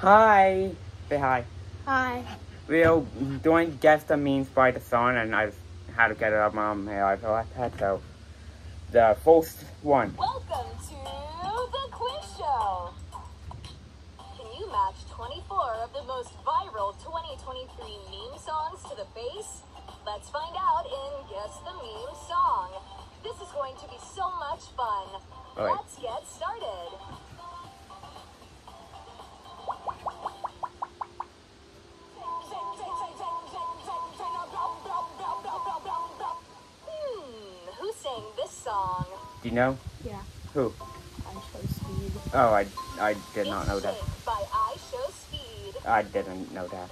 Hi. Say hi. Hi. We're doing guess the memes by the song, and I had to get it up on my iPad. So the first one. Welcome to the quiz show. Can you match 24 of the most viral 2023 meme songs to the face? Let's find out in Guess the Meme Song. This is going to be so much fun. All right. Let's get started. Do you know Yeah. who? I show speed. Oh, I I did not know that. By I Show Speed. I didn't know that.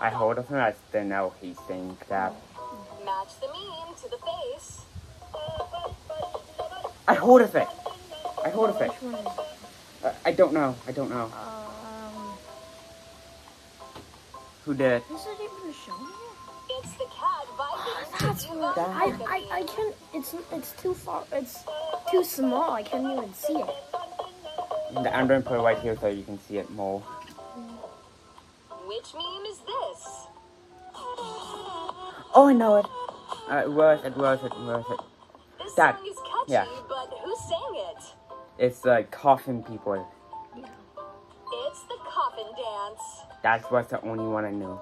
I heard of him. I didn't know he sang that. Match the meme to the face. I heard of it. I heard of it. Which one is it? Uh, I don't know. I don't know Um, who did it. is it even showing it? That's to what Yvonne I, Alchemy. I, I can't, it's, it's too far, it's too small, I can't even see it. I'm going to put it right here so you can see it more. Which meme is this? Oh, I know it. Uh, it was it was it was it. This That- song is catchy, yeah. but who sang it? It's like coffin people. Yeah. It's the coffin dance. That was the only one I knew.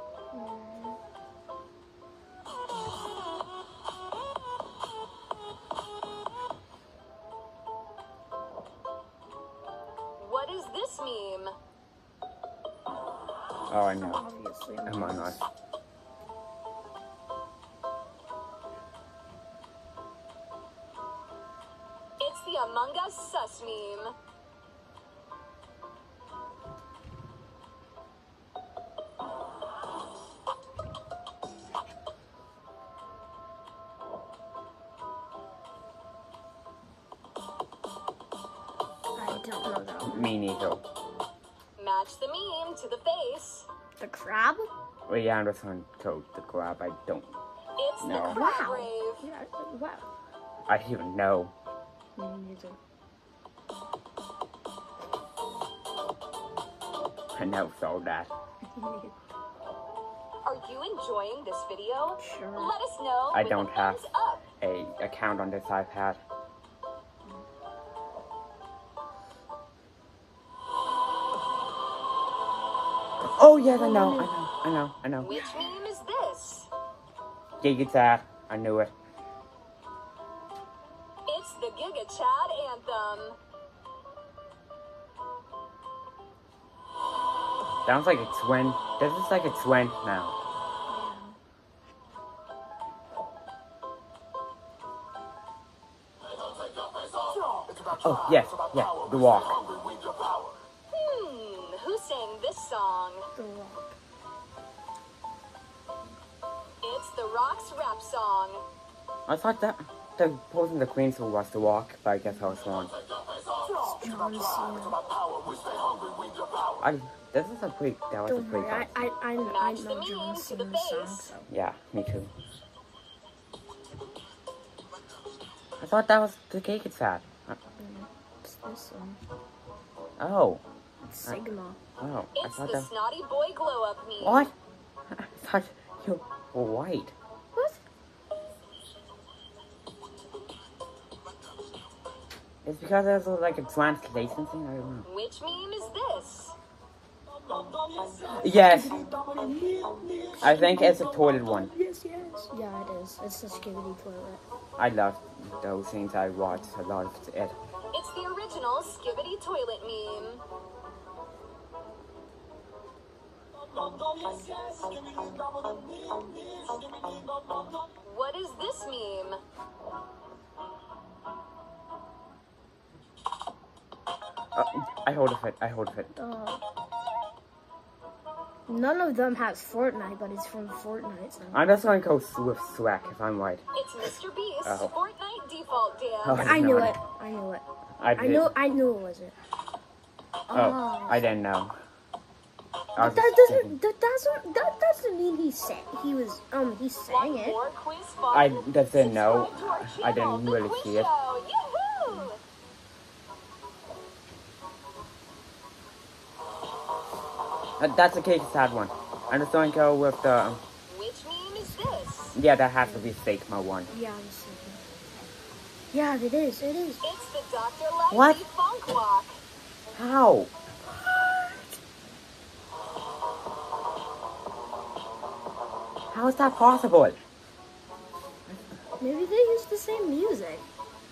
What is this meme? Oh, I know. Obviously. Among Us. It's the Among Us sus meme. Don't know that. Me neither. Match the meme to the face. The crab? Well, yeah, I'm just going to go the crab. I don't. It's the No. crab Wow. rave. Yeah, wow. I don't even know. Me neither. I never saw that. Are you enjoying this video? Sure. Let us know. I don't have up. a account on this iPad. Oh yeah, I know, I know, I know, I know. Which meme is this? Giga. I knew it. It's the Giga Chad anthem. Sounds like a twin. This is like a twin now. Oh yes, yeah, the walk. I thought that the person the Queen's who was the walk, but I guess I was wrong. I this is a pretty that was a Don't pretty worry, I. I, I, I Match know meme John to the Cena's song, so. Yeah, me too. I thought that was the cake it's at. It's this one. Oh, It's Sigma. oh, I thought the that. Snotty Boy Glow Up meme. What? I thought you were white. It's because there's a, like a translation thing. I don't know. Which meme is this? Yes, I think it's a toilet one. Yes, yes. Yeah, it is. It's the Skibidi toilet. I love those things. I watch a lot of it. It's the original Skibidi Toilet meme. What is this meme? Uh, I hold of it. I hold of it. Uh, none of them has Fortnite, but it's from Fortnite. So. I'm just gonna go with Swag if I'm right. It's Mr. Beast's Oh. Fortnite default dance. Oh. I knew it. I knew it. I, I knew. I knew it was it. Oh, I didn't know. I was That doesn't. thinking- That doesn't. That doesn't mean he sang. He was. Um. He sang it. more? I just didn't know. Subscribe to our I didn't really Quiz see it. Uh, that's a case sad one. I'm just going to go with the. Which meme is this? Yeah, that has to be Sigma one. Yeah, I'm just. Yeah, it is. It is. It's the Dr. Livesey What? Phonk Walk. How? How is that possible? Maybe they use the same music.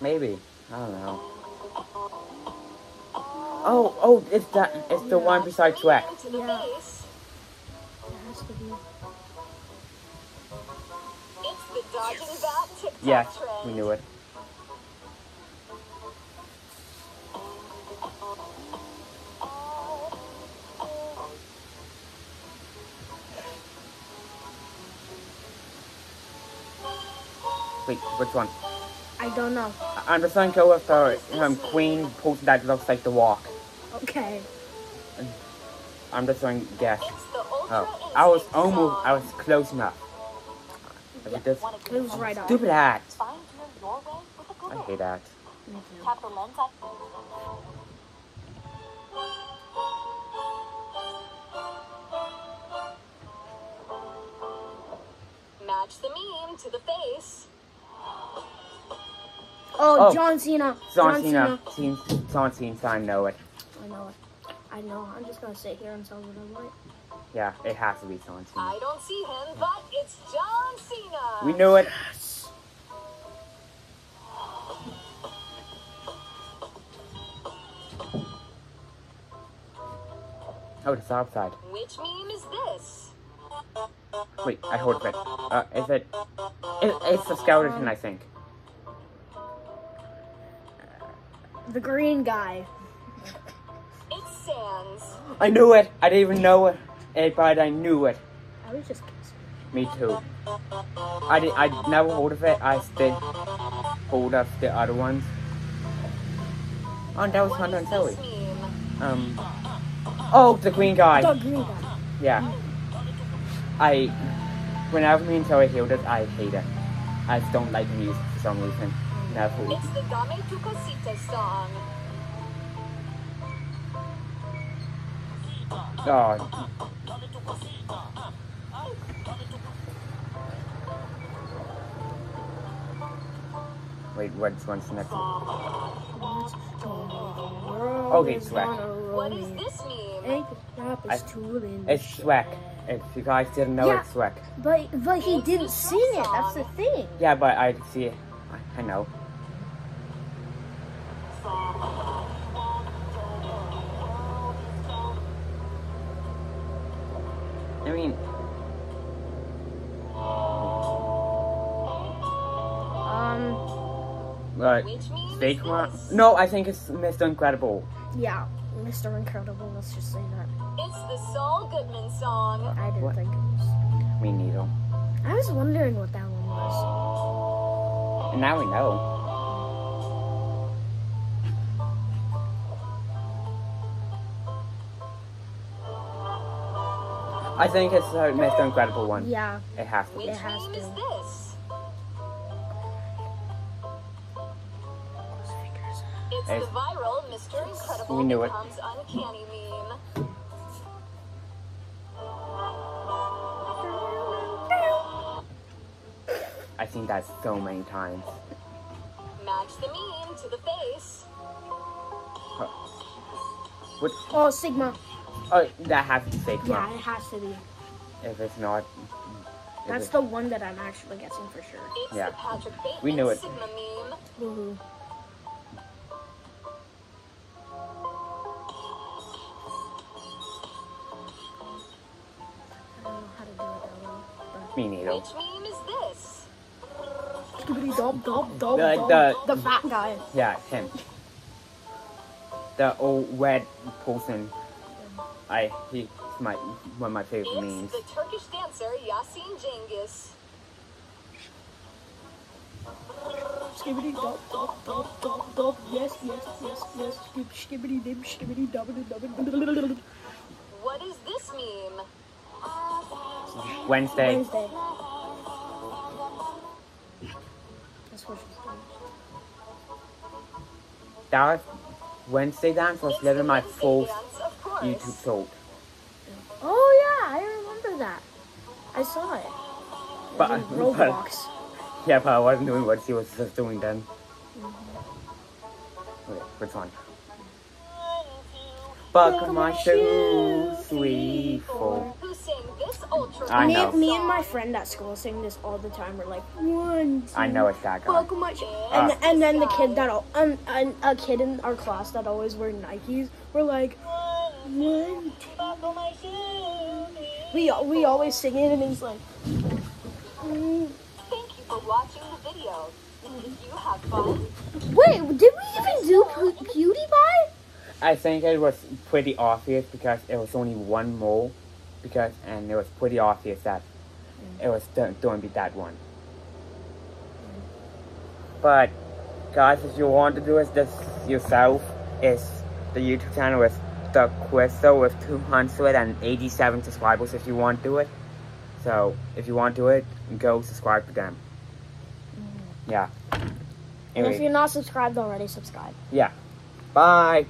Maybe. I don't know. Oh, oh, it's that. It's the one beside Shrek. Yeah. It has to be. It's the dodging that Yes, we knew it. Wait, which one? I don't know. I'm just to go with the um, Queen post that looks like the walk. Okay. I'm just going to guess. It's the Ultra Oh, I was almost. I was close enough. Look at this It was right on. stupid act. Find your, your with a I hate act. Me too. Tap the lens icon. Match the meme to the face. Oh, Oh. John Cena. John Cena. Seen, John Cena, I know it. I know. I know. I'm just gonna sit here and tell what I want. Yeah, it has to be John Cena. I don't see him, but it's John Cena. We knew it. Oh, it's outside. Which meme is this? Wait, I hold it. Uh, is it? it it's the skeleton, I think. The green guy. It's Sans. I knew it. I didn't even know it, it but I knew it. I was just guessing. Me too. I did. I never hold of it. I did hold of the other ones. Oh, that was Hunter and Zoe. Um. Oh, the green guy. The green guy. Yeah. I. Whenever me and Zoe hear it, I hate it. I just don't like the music for some reason. Never. It's the Dame Tu Cosita song. Oh. Wait, which one's next? Okay, Shrek. What is this meme? Egg rap is I- It's Shrek. If you guys didn't know, Yeah. it's Shrek. But but he didn't the sing it. That's the thing. Yeah, but I see it. I, I know. I mean, Um. like, Which fake one? this? No, I think it's Mr. Incredible. Yeah. Mr. Incredible. Let's just say that. It's the Saul Goodman song. I didn't What? think it was. Me neither. I was wondering what that one was. And now we know. I think it's uh, Mr. Incredible one. Yeah. It has to be. It has to. is this? It's the viral Mr. Incredible We knew it. becomes uncanny meme. I've seen that so many times. Match the meme to the face. What? Oh, Sigma. Oh, that has to be fake Yeah, one. it has to be. If it's not, if That's it- the one that I'm actually guessing for sure. It's Yeah. Patrick We knew it. Sigma meme. Woohoo. Know how it that well. but- me neither. Which meme is this? Skibbity dub dub dub The- dub. the- The fat guy. Yeah, him. The old red person. I he's my one of my favorite memes. It's the Turkish dancer Yasin Cengiz. Skibbity dub dub dub dub dub. Yes, yes, yes, yes. Skib skibbity dib skibbity dub dub. What is this meme? Wednesday. Wednesday. That's what she's doing. That Wednesday dance was literally my Wednesday fourth dance, of course. YouTube short. Oh, yeah, I remember that. I saw it. It But- was in but- Roblox. Yeah, but I wasn't doing what she was just doing then. Mm-hmm. Wait, which one? Buckle my shoes, three, four. Who sang I me, know. me and my friend at school sing this all the time. We're like one, two, I know it's that guy. buckle my shoes. And, Ah. and then the kid that al- and, and a kid in our class that always wear Nikes. We're like one. We we always sing it, and he's like. mm. Thank you for watching the video. Did you have fun? Wait, did we even do Pew- PewDiePie? I think it was pretty obvious because it was only one mole, because and it was pretty obvious that it was don't, don't be that one. But guys, if you want to do it this yourself, is the YouTube channel is the Quizzo with 287 subscribers. If you want to do it, so if you want to do it, go subscribe to them. Mm. Yeah. And if you're not subscribed already, subscribe. yeah. Bye.